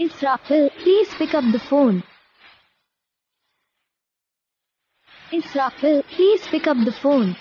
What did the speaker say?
Israfil, please pick up the phone. Israfil, please pick up the phone.